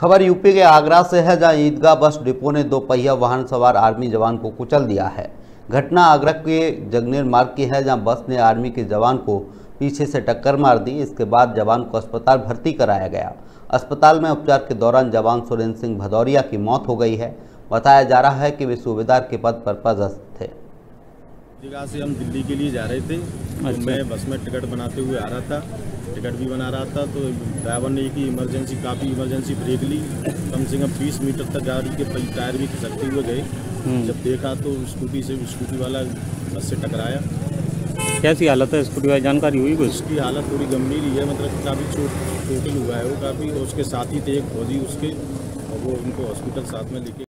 खबर यूपी के आगरा से है, जहाँ ईदगाह बस डिपो ने दो पहिया वाहन सवार आर्मी जवान को कुचल दिया है। घटना आगरा के जगनेर मार्ग की है, जहाँ बस ने आर्मी के जवान को पीछे से टक्कर मार दी। इसके बाद जवान को अस्पताल भर्ती कराया गया। अस्पताल में उपचार के दौरान जवान सुरेंद्र सिंह भदौरिया की मौत हो गई है। बताया जा रहा है कि वे सूबेदार के पद पर पदस्थ थे। से हम दिल्ली के लिए जा रहे थे। तो अच्छा। मैं बस में टिकट बनाते हुए आ रहा था टिकट भी बना रहा था तो ड्राइवर ने की इमरजेंसी काफ़ी इमरजेंसी ब्रेक ली। कम से कम 20 मीटर तक गाड़ी के टायर भी खिसकते हुए गए। हम्म। जब देखा तो स्कूटी से स्कूटी वाला बस से टकराया। कैसी हालत है स्कूटी वाली? जानकारी हुई कुछ? उसकी हालत थोड़ी गंभीर ही है मतलब काफ़ी चोट चोटिल हुआ है वो काफ़ी। उसके साथ ही थे एक फौजी उसके और वो उनको हॉस्पिटल साथ में लेके